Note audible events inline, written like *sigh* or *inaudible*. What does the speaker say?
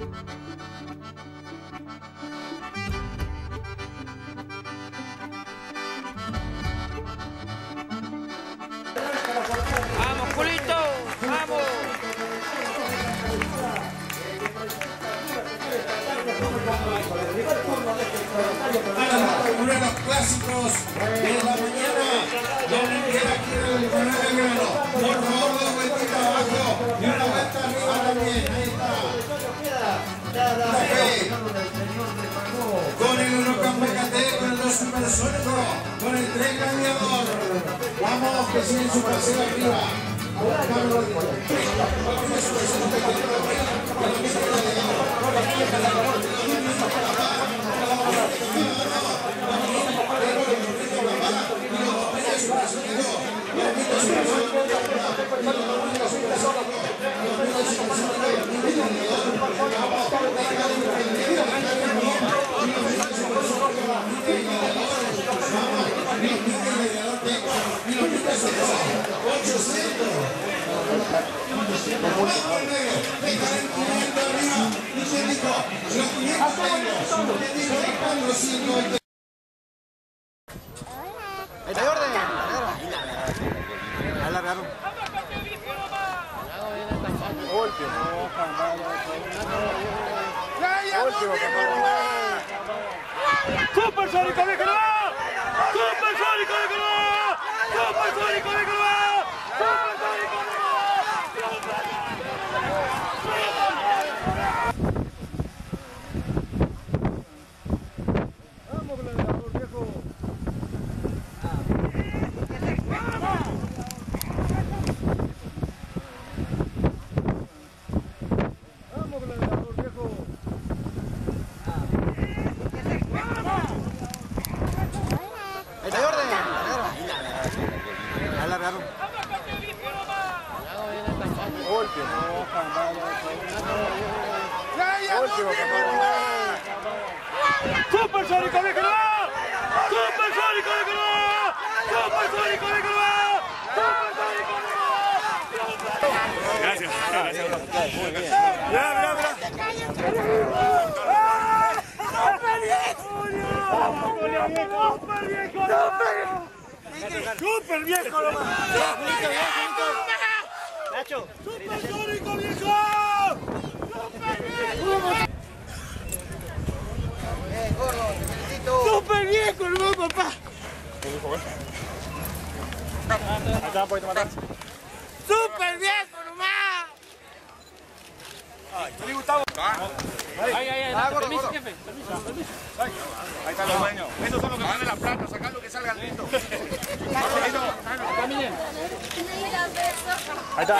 ¡Vamos, culito! ¡Vamos! clásicos Vamos, que sigue su paseo arriba. ¿Hay orden? Alargaron. ¡Supersónico de Canadá! ¡Supersónico de Canadá! ¡Supersónico de Canadá! ¡Supersónico de ¡Vamos, gladiador viejo! ¡Vamos, gladiador viejo! ¿Hay orden? Alargaron. ¡Supersónico de Canadá! ¡Supersónico de Canadá! ¡Supersónico de Canadá! ¡Supersónico de Canadá! Gracias, gracias. Mira, mira. ¡Súper viejo nomás! ¡Nacho! ¡Supersónico viejo! ¡Súper viejo nomás, papá! ¡Súper viejo nomás! ¡Ay, Gustavo! ¡Ay, ay, ay! Permiso, jefe. Permiso, permiso. Ahí están los dueños. Esos son los que van de la plata, sacando que salgan lindos. *laughs* Ahí está.